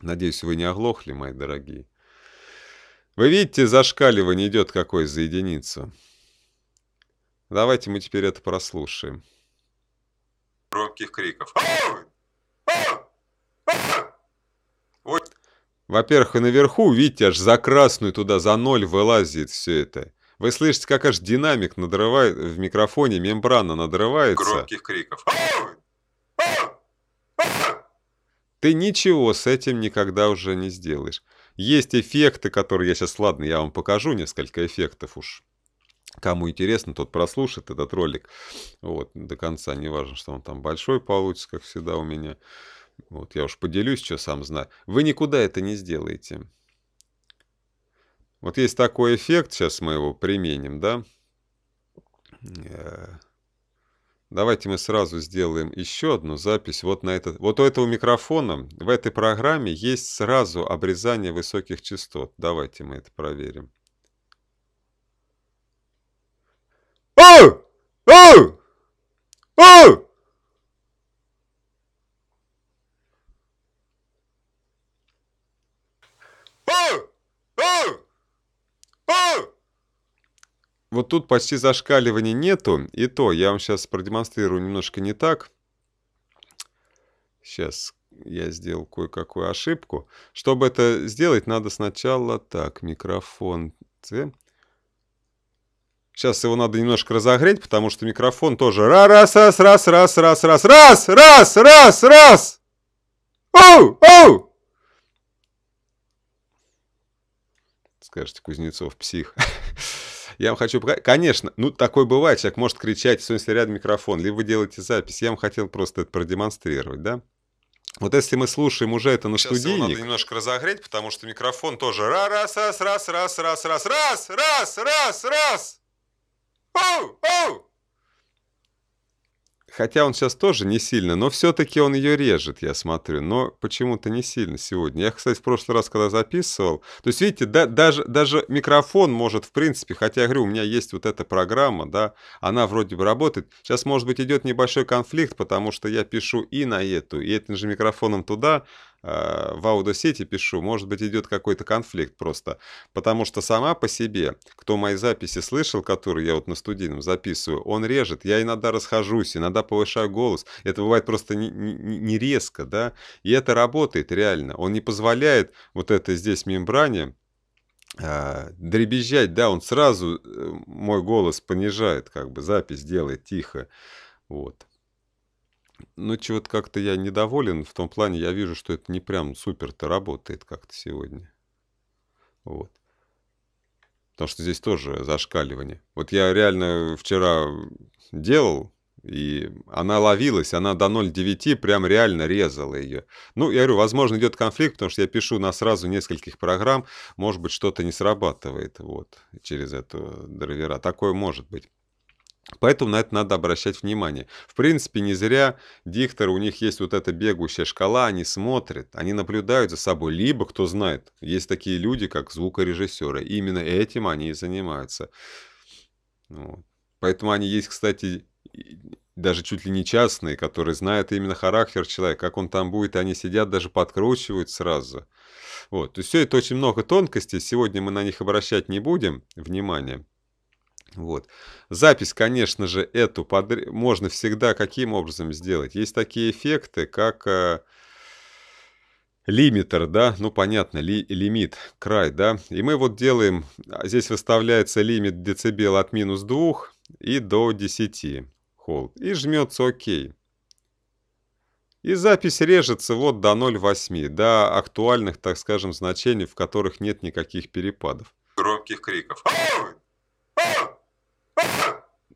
Надеюсь, вы не оглохли, мои дорогие. Вы видите, зашкаливание идет какой за единицу. Давайте мы теперь это прослушаем. Громких криков. Вот. Во-первых, и наверху, видите, аж за красную туда, за ноль вылазит все это. Вы слышите, как аж динамик надрывает в микрофоне, мембрана надрывается. Громких криков. Ты ничего с этим никогда уже не сделаешь. Есть эффекты, которые я сейчас, ладно, я вам покажу несколько эффектов уж. Кому интересно, тот прослушает этот ролик. Вот, до конца, не важно, что он там большой получится, как всегда у меня. Вот, я уж поделюсь, что сам знаю. Вы никуда это не сделаете. Вот есть такой эффект, сейчас мы его применим, да. Давайте мы сразу сделаем еще одну запись вот на этот. Вот у этого микрофона в этой программе есть сразу обрезание высоких частот. Давайте мы это проверим. О! О! О! Вот тут почти зашкаливания нету. И то, я вам сейчас продемонстрирую немножко не так. Сейчас я сделал кое-какую ошибку. Чтобы это сделать, надо сначала так, микрофон. Сейчас его надо немножко разогреть, потому что микрофон тоже раз, раз, раз, раз, раз, раз, раз, раз, раз, раз. Оу, оу! Скажете, Кузнецов, псих. Я вам хочу показать. Конечно, ну такое бывает, человек может кричать, в смысле рядом микрофон, либо вы делаете запись. Я вам хотел просто это продемонстрировать, да? Вот если мы слушаем уже это на Сейчас студийник... надо немножко разогреть, потому что микрофон тоже раз, раз, раз, раз, раз, раз, раз, раз, раз, раз. Оу, оу! Хотя он сейчас тоже не сильно, но все-таки он ее режет, я смотрю. Но почему-то не сильно сегодня. Я, кстати, в прошлый раз, когда записывал... То есть, видите, да, даже, даже микрофон может, в принципе, хотя, я говорю, у меня есть вот эта программа, да, она вроде бы работает. Сейчас, может быть, идет небольшой конфликт, потому что я пишу и на эту, и этим же микрофоном туда, в аудиосети пишу, может быть, идет какой-то конфликт просто. Потому что сама по себе, кто мои записи слышал, которые я вот на студийном записываю, он режет. Я иногда расхожусь, иногда повышаю голос. Это бывает просто не, не, не резко, да. И это работает реально. Он не позволяет вот это здесь мембране э, дребезжать, да, он сразу э, мой голос понижает, как бы запись делает тихо. Вот. Ну, чего-то как-то я недоволен. В том плане я вижу, что это не прям супер-то работает как-то сегодня. Вот. Потому что здесь тоже зашкаливание. Вот я реально вчера делал, и она ловилась, она до 0,9 прям реально резала ее. Ну, я говорю, возможно, идет конфликт, потому что я пишу на сразу нескольких программ, может быть, что-то не срабатывает вот, через эту драйвера. Такое может быть. Поэтому на это надо обращать внимание. В принципе, не зря дикторы, у них есть вот эта бегущая шкала, они смотрят, они наблюдают за собой. Либо, кто знает, есть такие люди, как звукорежиссеры. Именно этим они и занимаются. Вот. Поэтому они есть, кстати, даже чуть ли не частные, которые знают именно характер человека, как он там будет, они сидят, даже подкручивают сразу. Вот. То есть все это очень много тонкостей, сегодня мы на них обращать не будем внимания. Вот. Запись, конечно же, эту под... можно всегда каким образом сделать? Есть такие эффекты, как э, лимитер, да, ну понятно, ли, лимит, край, да. И мы вот делаем, а, здесь выставляется лимит децибел от минус 2 и до 10 холд. И жмется ОК. И запись режется вот до 0,8, до актуальных, так скажем, значений, в которых нет никаких перепадов. Громких криков.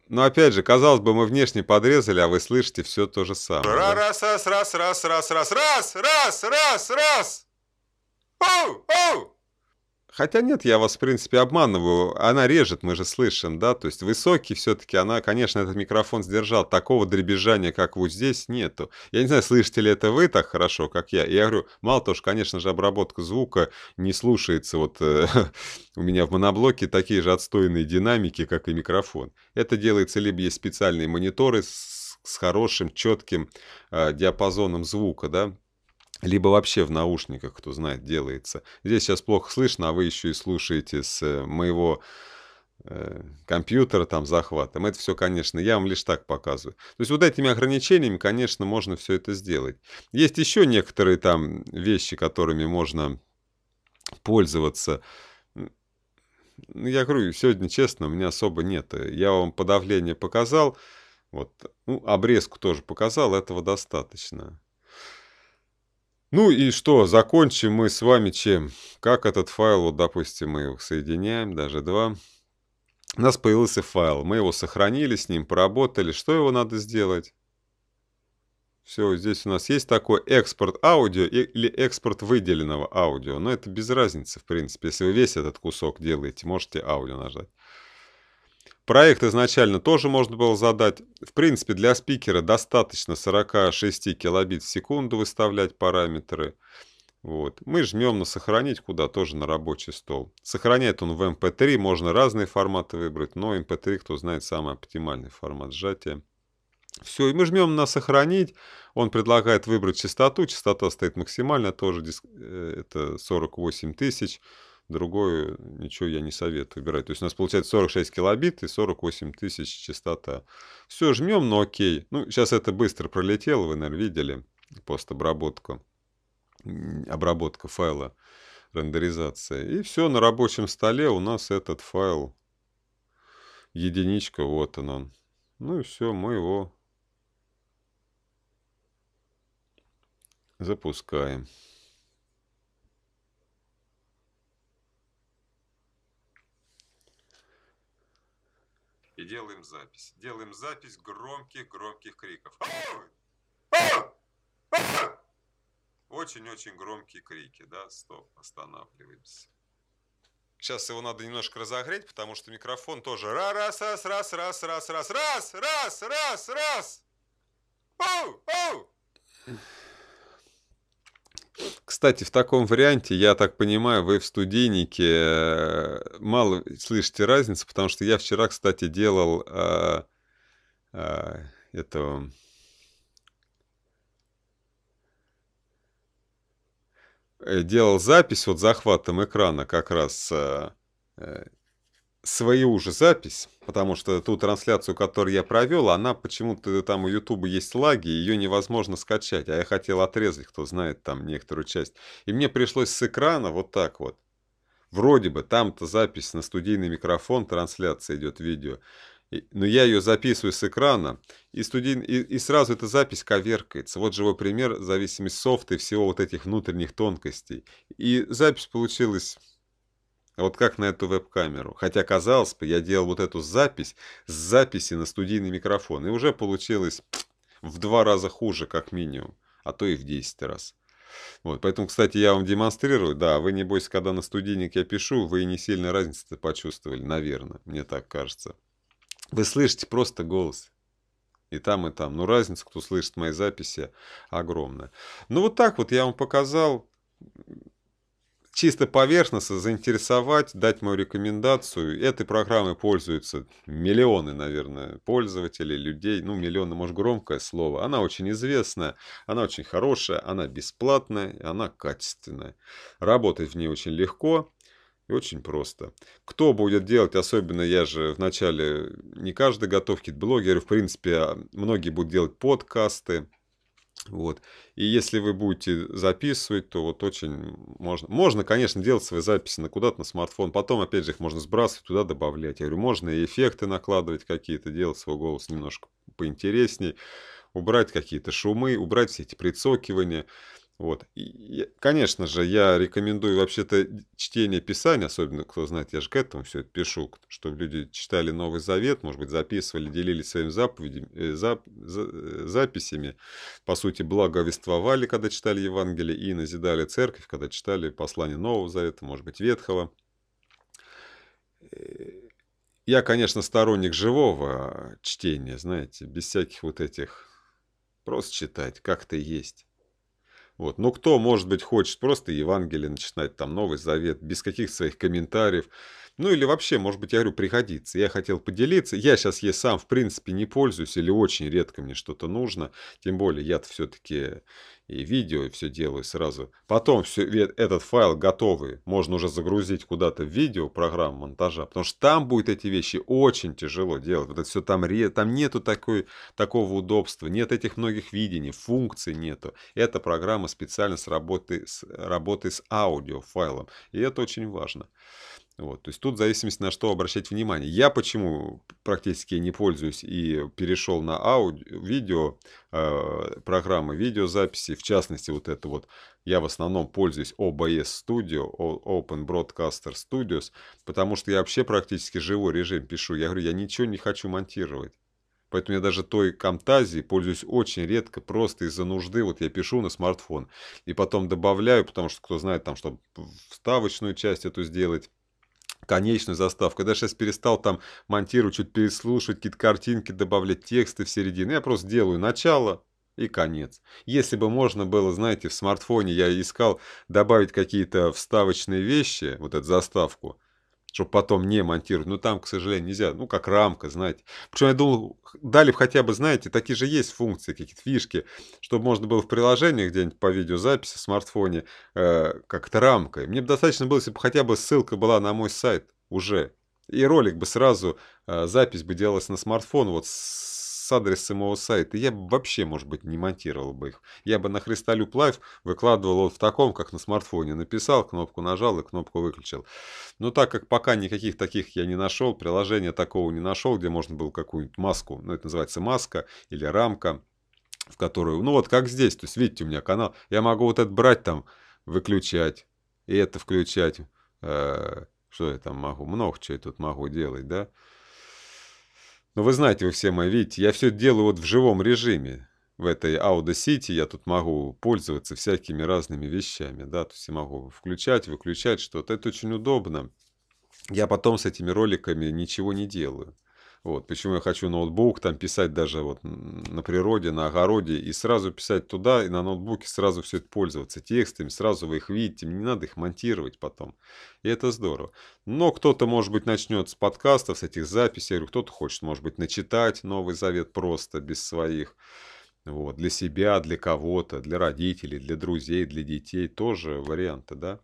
Но опять же, казалось бы, мы внешне подрезали, а вы слышите все то же самое. Раз, раз, раз, раз, раз, раз, раз, раз, раз, раз. Оу, оу. Хотя нет, я вас, в принципе, обманываю. Она режет, мы же слышим, да? То есть высокий все-таки она, конечно, этот микрофон сдержал. Такого дребезжания, как вот здесь, нету. Я не знаю, слышите ли это вы так хорошо, как я. Я говорю, мало того, что, конечно же, обработка звука не слушается. Вот э, у меня в моноблоке такие же отстойные динамики, как и микрофон. Это делается либо есть специальные мониторы с, с хорошим, четким э, диапазоном звука, да? Либо вообще в наушниках, кто знает, делается. Здесь сейчас плохо слышно, а вы еще и слушаете с э, моего э, компьютера там захватом. Это все, конечно, я вам лишь так показываю. То есть вот этими ограничениями, конечно, можно все это сделать. Есть еще некоторые там вещи, которыми можно пользоваться. Ну, я говорю, сегодня, честно, у меня особо нет. Я вам подавление показал, вот, ну, обрезку тоже показал, этого достаточно. Ну и что, закончим мы с вами чем? Как этот файл, вот допустим, мы его соединяем, даже два. У нас появился файл, мы его сохранили, с ним поработали. Что его надо сделать? Все, здесь у нас есть такой экспорт аудио или экспорт выделенного аудио. Но это без разницы, в принципе. Если вы весь этот кусок делаете, можете аудио нажать. Проект изначально тоже можно было задать. В принципе, для спикера достаточно 46 килобит в секунду выставлять параметры. Вот. Мы жмем на «Сохранить» куда? Тоже на рабочий стол. Сохраняет он в MP3, эм можно разные форматы выбрать, но MP3, эм кто знает, самый оптимальный формат сжатия. Все, и мы жмем на «Сохранить». Он предлагает выбрать частоту. Частота стоит максимально, тоже э, это 48 тысяч другое ничего я не советую убирать. То есть у нас получается 46 килобит и 48 тысяч частота. Все, жмем, но окей. Ну, сейчас это быстро пролетело, вы, наверное, видели постобработку, обработка файла, рендеризация. И все, на рабочем столе у нас этот файл единичка, вот он он. Ну и все, мы его запускаем. И делаем запись. Делаем запись громких-громких криков. Очень-очень громкие крики, да? Стоп, останавливаемся. Сейчас его надо немножко разогреть, потому что микрофон тоже раз, раз, раз, раз, раз, раз, раз, раз, раз, раз. Оу, оу. Кстати, в таком варианте, я так понимаю, вы в студийнике э, мало слышите разницу, потому что я вчера, кстати, делал э, э, это э, делал запись вот захватом экрана как раз э, свою же запись, потому что ту трансляцию, которую я провел, она почему-то там у Ютуба есть лаги, ее невозможно скачать, а я хотел отрезать, кто знает там некоторую часть. И мне пришлось с экрана вот так вот. Вроде бы там-то запись на студийный микрофон, трансляция идет видео, но я ее записываю с экрана, и, студий... и, и сразу эта запись коверкается. Вот живой пример, зависимость софта и всего вот этих внутренних тонкостей. И запись получилась вот как на эту веб-камеру. Хотя, казалось бы, я делал вот эту запись с записи на студийный микрофон. И уже получилось в два раза хуже, как минимум. А то и в 10 раз. Вот, поэтому, кстати, я вам демонстрирую. Да, вы, небось, когда на студийник я пишу, вы не сильно разницы почувствовали, наверное. Мне так кажется. Вы слышите просто голос. И там, и там. Но разница, кто слышит мои записи, огромная. Ну, вот так вот я вам показал чисто поверхностно заинтересовать, дать мою рекомендацию. Этой программой пользуются миллионы, наверное, пользователей, людей. Ну, миллионы, может, громкое слово. Она очень известная, она очень хорошая, она бесплатная, она качественная. Работать в ней очень легко и очень просто. Кто будет делать, особенно я же вначале не каждый готовки блогеры, в принципе, многие будут делать подкасты, вот. И если вы будете записывать, то вот очень можно. Можно, конечно, делать свои записи на куда-то на смартфон. Потом, опять же, их можно сбрасывать, туда добавлять. Я говорю, можно и эффекты накладывать какие-то, делать свой голос немножко поинтересней. Убрать какие-то шумы, убрать все эти прицокивания. Вот. И, конечно же, я рекомендую вообще-то чтение Писания, особенно, кто знает, я же к этому все это пишу, чтобы люди читали Новый Завет, может быть, записывали, делились своими заповедями, э, зап, за, э, записями, по сути, благовествовали, когда читали Евангелие, и назидали церковь, когда читали послание Нового Завета, может быть, Ветхого. Э, я, конечно, сторонник живого чтения, знаете, без всяких вот этих... Просто читать, как-то есть. Вот. Но кто, может быть, хочет просто Евангелие начинать, там, Новый Завет, без каких-то своих комментариев, ну или вообще, может быть, я говорю, пригодится. Я хотел поделиться. Я сейчас ей сам, в принципе, не пользуюсь или очень редко мне что-то нужно. Тем более, я-то все-таки и видео, и все делаю сразу. Потом все, этот файл готовый можно уже загрузить куда-то в видео, программу монтажа. Потому что там будет эти вещи очень тяжело делать. Вот это все там, там нету такой, такого удобства, нет этих многих видений, функций нету. Эта программа специально с работы с, работой с аудиофайлом. И это очень важно. Вот, то есть тут в зависимости на что обращать внимание. Я почему практически не пользуюсь и перешел на аудио, видео, э, программы видеозаписи, в частности вот это вот, я в основном пользуюсь OBS Studio, Open Broadcaster Studios, потому что я вообще практически живой режим пишу. Я говорю, я ничего не хочу монтировать. Поэтому я даже той Камтазией пользуюсь очень редко, просто из-за нужды. Вот я пишу на смартфон и потом добавляю, потому что кто знает, там, чтобы вставочную часть эту сделать, конечную заставку. Я даже сейчас перестал там монтировать, чуть переслушивать какие-то картинки, добавлять тексты в середину. Я просто делаю начало и конец. Если бы можно было, знаете, в смартфоне я искал добавить какие-то вставочные вещи, вот эту заставку, чтобы потом не монтировать. Но там, к сожалению, нельзя. Ну, как рамка, знаете. Причем я думал, дали хотя бы, знаете, такие же есть функции, какие-то фишки, чтобы можно было в приложении где-нибудь по видеозаписи в смартфоне э, как-то рамкой. Мне бы достаточно было, если бы хотя бы ссылка была на мой сайт уже. И ролик бы сразу, э, запись бы делалась на смартфон вот с с адреса самого сайта, я бы вообще, может быть, не монтировал бы их. Я бы на Христалюб Лайв выкладывал вот в таком, как на смартфоне. Написал, кнопку нажал и кнопку выключил. Но так как пока никаких таких я не нашел, приложения такого не нашел, где можно было какую-нибудь маску, ну это называется маска или рамка, в которую, ну вот как здесь, то есть видите, у меня канал, я могу вот это брать там, выключать, и это включать, э, что я там могу, много чего я тут могу делать, да. Но вы знаете, вы все мои видите, я все делаю вот в живом режиме. В этой Audacity я тут могу пользоваться всякими разными вещами, да, то есть я могу включать, выключать что-то. Это очень удобно. Я потом с этими роликами ничего не делаю. Вот, почему я хочу ноутбук, там писать даже вот на природе, на огороде, и сразу писать туда, и на ноутбуке сразу все это пользоваться текстами, сразу вы их видите, мне не надо их монтировать потом. И это здорово. Но кто-то, может быть, начнет с подкастов, с этих записей, кто-то хочет, может быть, начитать Новый Завет просто, без своих. Вот, для себя, для кого-то, для родителей, для друзей, для детей тоже варианты, да.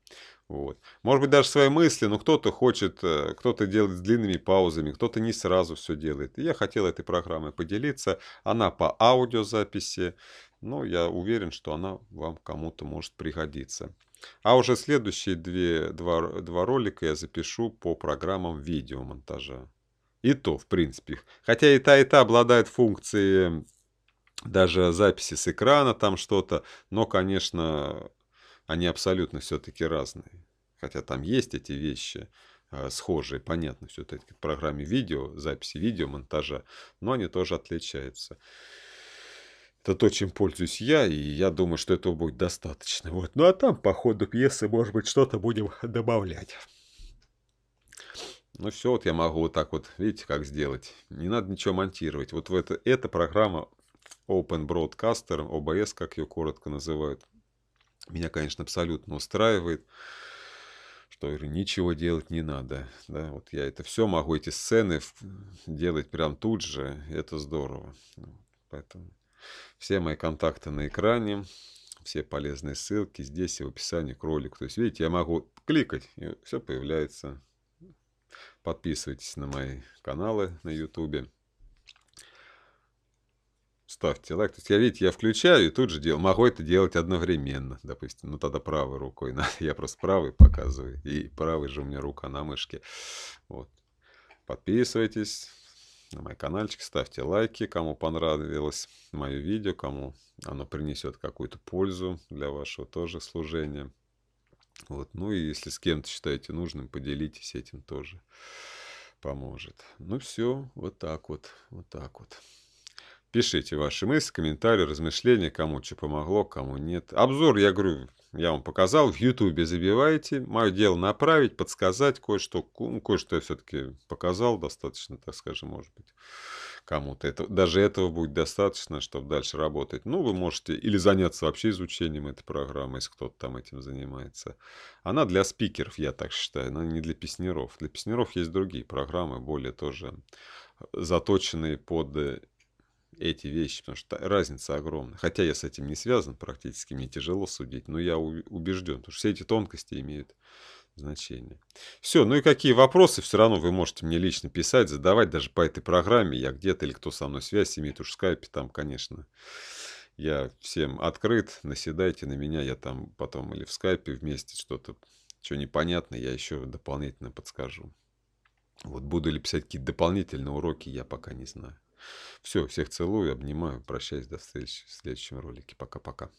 Вот. Может быть, даже свои мысли, но кто-то хочет, э, кто-то делает с длинными паузами, кто-то не сразу все делает. Я хотел этой программой поделиться. Она по аудиозаписи, но я уверен, что она вам кому-то может пригодиться. А уже следующие две, два, два ролика я запишу по программам видеомонтажа. И то, в принципе. Хотя и та, и та обладает функцией даже записи с экрана, там что-то. Но, конечно, они абсолютно все-таки разные. Хотя там есть эти вещи э, схожие, понятно, все-таки в программе видео, записи видео, монтажа, но они тоже отличаются. Это то, чем пользуюсь я, и я думаю, что этого будет достаточно. Вот. Ну а там по ходу пьесы, может быть, что-то будем добавлять. Ну все, вот я могу вот так вот, видите, как сделать. Не надо ничего монтировать. Вот в это, эта программа Open Broadcaster, OBS, как ее коротко называют, меня, конечно, абсолютно устраивает, что ничего делать не надо. Да, вот я это все могу, эти сцены делать прям тут же, это здорово. Поэтому все мои контакты на экране, все полезные ссылки здесь и в описании к ролику. То есть, видите, я могу кликать, и все появляется. Подписывайтесь на мои каналы на YouTube ставьте лайк. То есть я, видите, я включаю и тут же делаю. Могу это делать одновременно, допустим. Ну, тогда правой рукой. Я просто правой показываю. И правой же у меня рука на мышке. Вот. Подписывайтесь на мой каналчик, ставьте лайки, кому понравилось мое видео, кому оно принесет какую-то пользу для вашего тоже служения. Вот. Ну и если с кем-то считаете нужным, поделитесь этим тоже поможет. Ну все, вот так вот, вот так вот. Пишите ваши мысли, комментарии, размышления, кому что помогло, кому нет. Обзор, я говорю, я вам показал, в Ютубе забивайте. Мое дело направить, подсказать кое-что. Ну, кое-что я все-таки показал достаточно, так скажем, может быть, кому-то. Это, даже этого будет достаточно, чтобы дальше работать. Ну, вы можете или заняться вообще изучением этой программы, если кто-то там этим занимается. Она для спикеров, я так считаю, она не для песнеров. Для песнеров есть другие программы, более тоже заточенные под эти вещи, потому что разница огромная. Хотя я с этим не связан практически, мне тяжело судить, но я убежден, потому что все эти тонкости имеют значение. Все, ну и какие вопросы, все равно вы можете мне лично писать, задавать даже по этой программе, я где-то или кто со мной связь имеет, уж в скайпе там, конечно, я всем открыт, наседайте на меня, я там потом или в скайпе вместе что-то, что непонятно, я еще дополнительно подскажу. Вот буду ли писать какие-то дополнительные уроки, я пока не знаю. Все, всех целую, обнимаю, прощаюсь, до встречи в следующем ролике. Пока-пока.